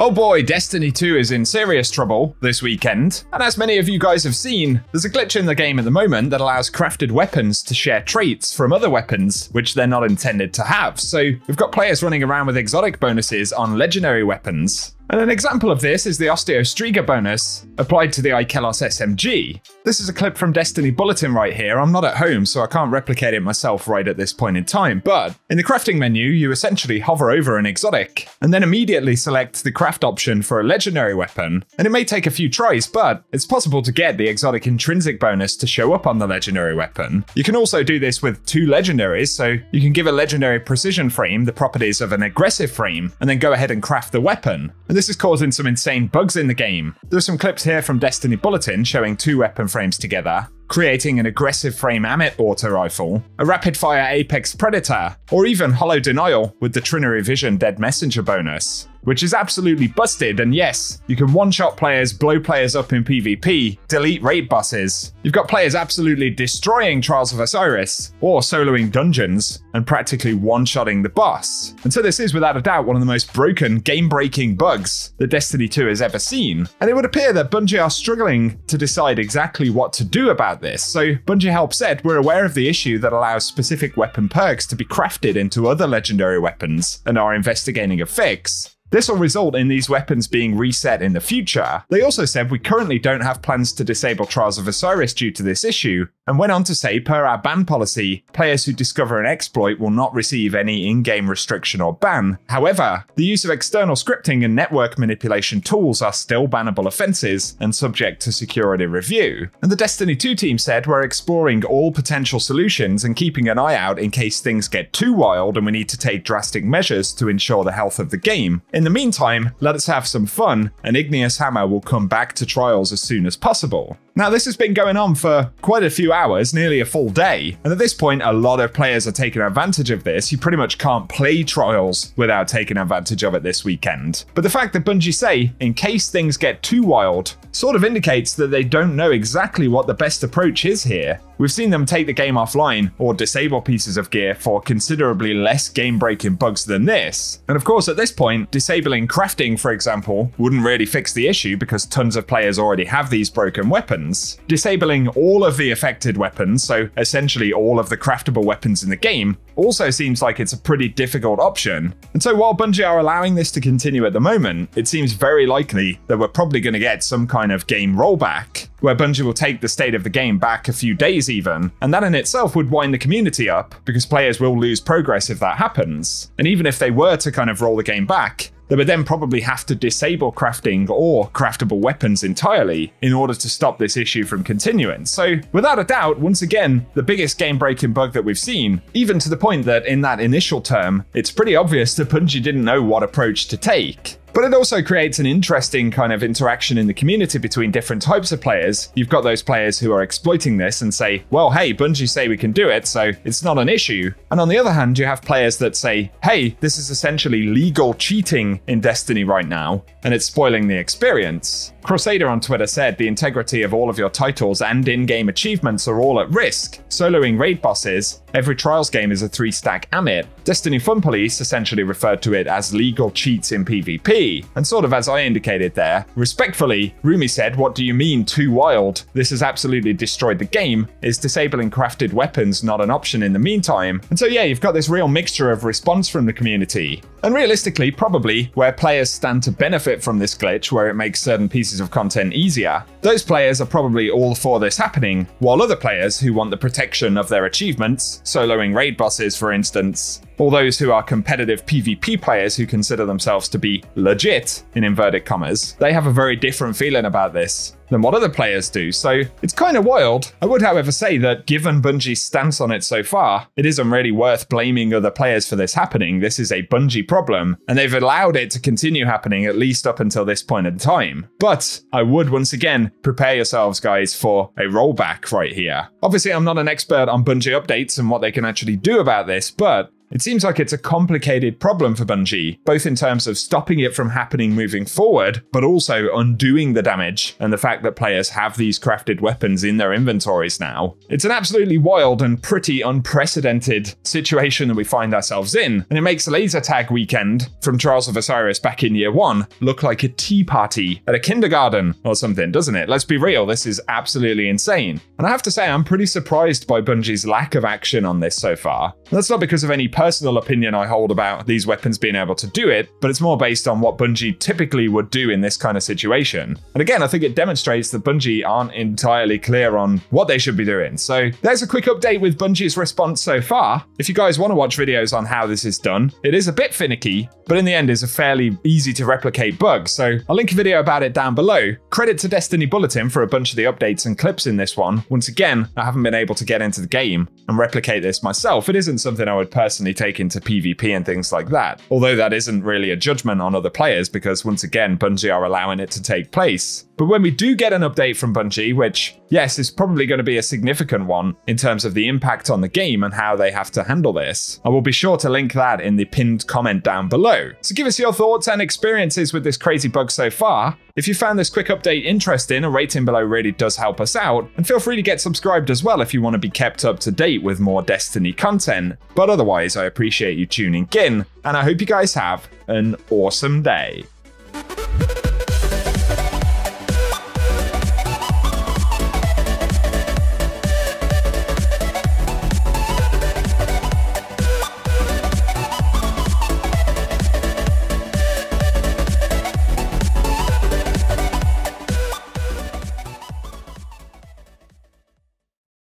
Oh boy, Destiny 2 is in serious trouble this weekend, and as many of you guys have seen, there's a glitch in the game at the moment that allows crafted weapons to share traits from other weapons, which they're not intended to have. So we've got players running around with exotic bonuses on legendary weapons, and an example of this is the Osteo bonus applied to the Ikelos SMG. This is a clip from Destiny Bulletin right here. I'm not at home, so I can't replicate it myself right at this point in time, but in the crafting menu, you essentially hover over an exotic, and then immediately select the craft option for a legendary weapon. And it may take a few tries, but it's possible to get the exotic intrinsic bonus to show up on the legendary weapon. You can also do this with two legendaries, so you can give a legendary precision frame the properties of an aggressive frame, and then go ahead and craft the weapon. And this is causing some insane bugs in the game. There are some clips here from Destiny Bulletin showing two weapon frames together, creating an aggressive frame Ammit auto rifle, a rapid fire Apex Predator, or even Hollow Denial with the Trinary Vision Dead Messenger bonus which is absolutely busted. And yes, you can one shot players, blow players up in PvP, delete raid bosses. You've got players absolutely destroying Trials of Osiris or soloing dungeons and practically one shotting the boss. And so this is without a doubt one of the most broken, game breaking bugs that Destiny 2 has ever seen. And it would appear that Bungie are struggling to decide exactly what to do about this. So Bungie Help said, we're aware of the issue that allows specific weapon perks to be crafted into other legendary weapons and are investigating a fix. This will result in these weapons being reset in the future. They also said we currently don't have plans to disable Trials of Osiris due to this issue, and went on to say per our ban policy, players who discover an exploit will not receive any in-game restriction or ban. However, the use of external scripting and network manipulation tools are still bannable offences and subject to security review. And the Destiny 2 team said we're exploring all potential solutions and keeping an eye out in case things get too wild and we need to take drastic measures to ensure the health of the game. In the meantime, let us have some fun, and Igneous Hammer will come back to Trials as soon as possible. Now, this has been going on for quite a few hours, nearly a full day, and at this point, a lot of players are taking advantage of this. You pretty much can't play Trials without taking advantage of it this weekend. But the fact that Bungie say, in case things get too wild, sort of indicates that they don't know exactly what the best approach is here. We've seen them take the game offline or disable pieces of gear for considerably less game breaking bugs than this. And of course, at this point, disabling crafting, for example, wouldn't really fix the issue because tons of players already have these broken weapons. Disabling all of the affected weapons, so essentially all of the craftable weapons in the game, also seems like it's a pretty difficult option. And so while Bungie are allowing this to continue at the moment, it seems very likely that we're probably going to get some kind of game rollback, where Bungie will take the state of the game back a few days even, and that in itself would wind the community up, because players will lose progress if that happens. And even if they were to kind of roll the game back, they would then probably have to disable crafting or craftable weapons entirely in order to stop this issue from continuing. So, without a doubt, once again, the biggest game breaking bug that we've seen, even to the point that in that initial term, it's pretty obvious that Bungie didn't know what approach to take. But it also creates an interesting kind of interaction in the community between different types of players. You've got those players who are exploiting this and say, well, hey, Bungie say we can do it, so it's not an issue. And on the other hand, you have players that say, hey, this is essentially legal cheating in Destiny right now, and it's spoiling the experience. Crusader on Twitter said the integrity of all of your titles and in-game achievements are all at risk. Soloing raid bosses, every Trials game is a three-stack Ammit. Destiny Fun Police essentially referred to it as legal cheats in PvP. And sort of as I indicated there, respectfully, Rumi said, what do you mean too wild? This has absolutely destroyed the game. Is disabling crafted weapons not an option in the meantime? And so yeah, you've got this real mixture of response from the community. And realistically, probably where players stand to benefit from this glitch, where it makes certain pieces of content easier, those players are probably all for this happening, while other players who want the protection of their achievements, soloing raid bosses for instance, or those who are competitive PvP players who consider themselves to be legit, in inverted commas, they have a very different feeling about this than what other players do, so it's kind of wild. I would, however, say that given Bungie's stance on it so far, it isn't really worth blaming other players for this happening. This is a Bungie problem, and they've allowed it to continue happening at least up until this point in time. But I would once again prepare yourselves, guys, for a rollback right here. Obviously, I'm not an expert on Bungie updates and what they can actually do about this, but It seems like it's a complicated problem for Bungie, both in terms of stopping it from happening moving forward, but also undoing the damage and the fact that players have these crafted weapons in their inventories now. It's an absolutely wild and pretty unprecedented situation that we find ourselves in, and it makes Laser Tag Weekend from Trials of Osiris back in year one look like a tea party at a kindergarten or something, doesn't it? Let's be real, this is absolutely insane. And I have to say, I'm pretty surprised by Bungie's lack of action on this so far. That's not because of any personal opinion I hold about these weapons being able to do it, but it's more based on what Bungie typically would do in this kind of situation. And again, I think it demonstrates that Bungie aren't entirely clear on what they should be doing. So there's a quick update with Bungie's response so far. If you guys want to watch videos on how this is done, it is a bit finicky, but in the end is a fairly easy to replicate bug. So I'll link a video about it down below. Credit to Destiny Bulletin for a bunch of the updates and clips in this one. Once again, I haven't been able to get into the game and replicate this myself. It isn't something I would personally take into PvP and things like that. Although that isn't really a judgment on other players because once again, Bungie are allowing it to take place. But when we do get an update from Bungie, which, yes, is probably going to be a significant one in terms of the impact on the game and how they have to handle this, I will be sure to link that in the pinned comment down below. So give us your thoughts and experiences with this crazy bug so far. If you found this quick update interesting, a rating below really does help us out, and feel free to get subscribed as well if you want to be kept up to date with more Destiny content. But otherwise, I appreciate you tuning in, and I hope you guys have an awesome day.